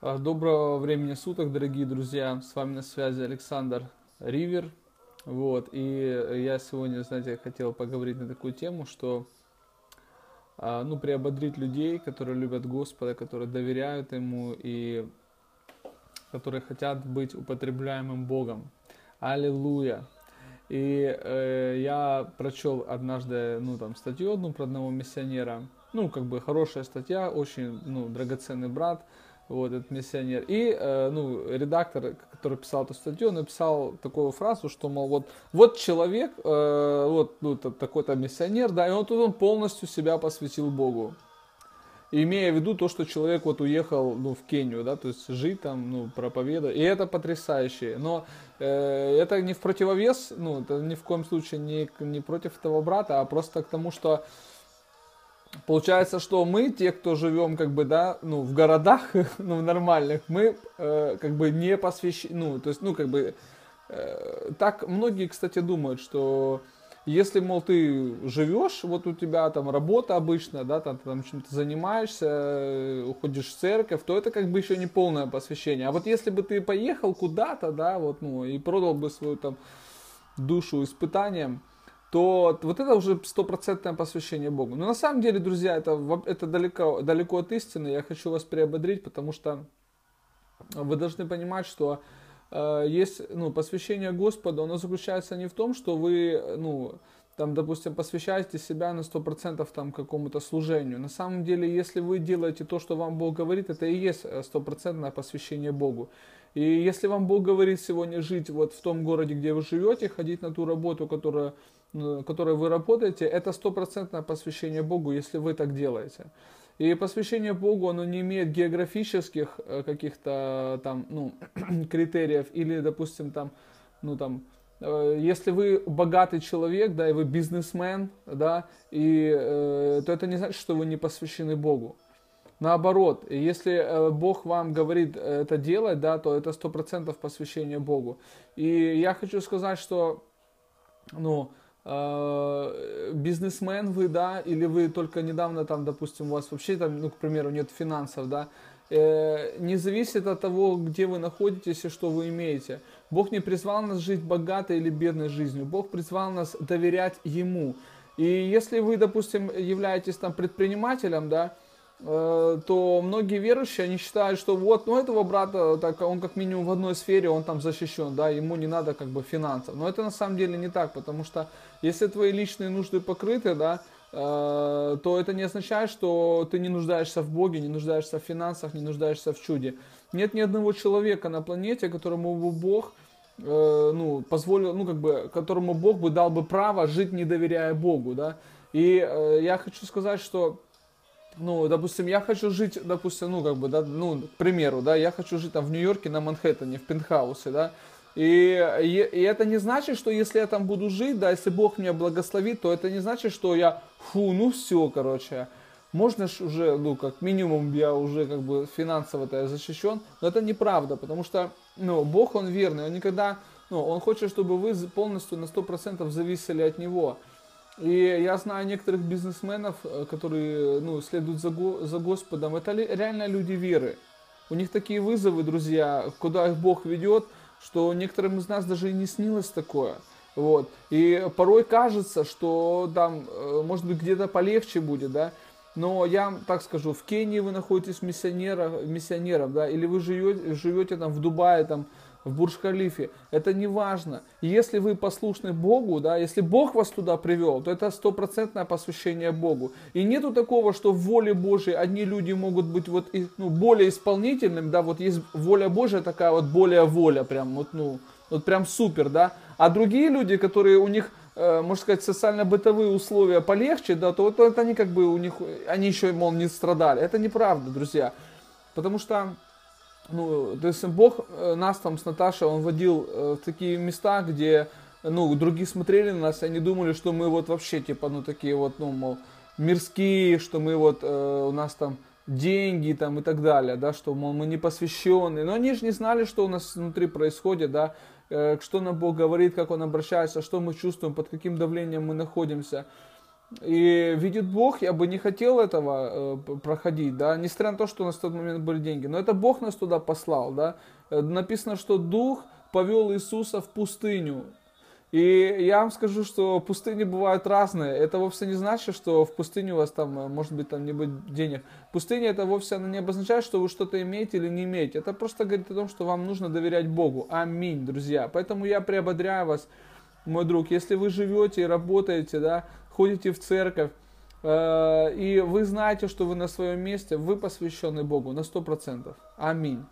А, Доброго времени суток, дорогие друзья. С вами на связи Александр Ривер. Вот. И я сегодня, знаете, хотел поговорить на такую тему, что а, ну, приободрить людей, которые любят Господа, которые доверяют Ему и которые хотят быть употребляемым Богом. Аллилуйя! И э, я прочел однажды, ну, там, статью одну про одного миссионера. Ну, как бы хорошая статья, очень, ну, драгоценный брат, вот этот миссионер. И, э, ну, редактор, который писал эту статью, написал такую фразу, что, мол, вот, вот человек, э, вот, ну, такой-то миссионер, да, и он тут он полностью себя посвятил Богу. Имея в виду то, что человек вот уехал ну, в Кению, да, то есть жить там, ну, проповедовать, и это потрясающе, но э, это не в противовес, ну, это ни в коем случае не, не против этого брата, а просто к тому, что Получается, что мы, те, кто живем, как бы, да, ну, в городах, ну, в нормальных, мы, э, как бы, не посвящены, ну, то есть, ну, как бы, э, так многие, кстати, думают, что если, мол, ты живешь, вот у тебя там работа обычная, да, там, там чем-то занимаешься, э, уходишь в церковь, то это как бы еще не полное посвящение. А вот если бы ты поехал куда-то, да, вот, ну, и продал бы свою там душу испытанием, то вот это уже стопроцентное посвящение Богу. Но на самом деле, друзья, это, это далеко, далеко от истины. Я хочу вас приободрить, потому что вы должны понимать, что Э, есть, ну, посвящение Господу, оно заключается не в том, что вы, ну, там, допустим, посвящаете себя на 100% там какому-то служению. На самом деле, если вы делаете то, что вам Бог говорит, это и есть э, стопроцентное посвящение Богу. И если вам Бог говорит сегодня жить вот в том городе, где вы живете, ходить на ту работу, которая, которой вы работаете, это стопроцентное посвящение Богу, если вы так делаете. И посвящение Богу, оно не имеет географических э, каких-то там, ну, критериев или, допустим, там, ну, там, э, если вы богатый человек, да, и вы бизнесмен, да, и, э, то это не значит, что вы не посвящены Богу. Наоборот, если э, Бог вам говорит это делать, да, то это сто процентов посвящение Богу. И я хочу сказать, что, ну, Э, бизнесмен вы, да, или вы только недавно там, допустим, у вас вообще там, ну, к примеру, нет финансов, да, э, не зависит от того, где вы находитесь и что вы имеете. Бог не призвал нас жить богатой или бедной жизнью. Бог призвал нас доверять Ему. И если вы, допустим, являетесь там предпринимателем, да, то многие верующие, они считают, что вот, ну этого брата, так, он как минимум в одной сфере, он там защищен, да, ему не надо как бы финансов. Но это на самом деле не так, потому что если твои личные нужды покрыты, да, э, то это не означает, что ты не нуждаешься в Боге, не нуждаешься в финансах, не нуждаешься в чуде. Нет ни одного человека на планете, которому бы Бог э, ну, позволил, ну, как бы, которому Бог бы дал бы право жить, не доверяя Богу, да. И э, я хочу сказать, что ну, допустим, я хочу жить, допустим, ну, как бы, да, ну, к примеру, да, я хочу жить там в Нью-Йорке на Манхэттене, в пентхаусе, да, и, и, и это не значит, что если я там буду жить, да, если Бог меня благословит, то это не значит, что я, фу, ну все, короче, можно ж уже, ну, как минимум, я уже как бы финансово-то защищен, но это неправда, потому что, ну, Бог, Он верный, Он никогда, ну, Он хочет, чтобы вы полностью на 100% зависели от Него. И я знаю некоторых бизнесменов, э, которые ну, следуют за, за Господом. Это ли, реально люди веры. У них такие вызовы, друзья, куда их Бог ведет, что некоторым из нас даже и не снилось такое. Вот. И порой кажется, что там, э, может быть, где-то полегче будет, да. Но я так скажу, в Кении вы находитесь миссионером, миссионером да, или вы живете, живете там в Дубае, там, в Бурж-Халифе, это не важно. Если вы послушны Богу, да, если Бог вас туда привел, то это стопроцентное посвящение Богу. И нету такого, что в воле Божьей одни люди могут быть вот, ну, более исполнительными, да, вот есть воля Божья такая вот более воля, прям вот, ну, вот прям супер, да. А другие люди, которые у них э, можно сказать, социально-бытовые условия полегче, да, то вот это они как бы у них, они еще, мол, не страдали. Это неправда, друзья. Потому что ну, то есть Бог э, нас там с Наташей, Он водил э, в такие места, где, ну, другие смотрели на нас, и они думали, что мы вот вообще, типа, ну, такие вот, ну, мол, мирские, что мы вот, э, у нас там деньги там и так далее, да, что, мол, мы не посвященные. Но они же не знали, что у нас внутри происходит, да, э, что нам Бог говорит, как Он обращается, что мы чувствуем, под каким давлением мы находимся. И видит Бог, я бы не хотел этого э, проходить, да, несмотря на то, что у нас в тот момент были деньги. Но это Бог нас туда послал, да. Э, написано, что Дух повел Иисуса в пустыню. И я вам скажу, что пустыни бывают разные. Это вовсе не значит, что в пустыне у вас там, э, может быть, там не будет денег. Пустыня это вовсе она не обозначает, что вы что-то имеете или не имеете. Это просто говорит о том, что вам нужно доверять Богу. Аминь, друзья. Поэтому я приободряю вас, мой друг, если вы живете и работаете, да, ходите в церковь, э, и вы знаете, что вы на своем месте, вы посвящены Богу на 100%. Аминь.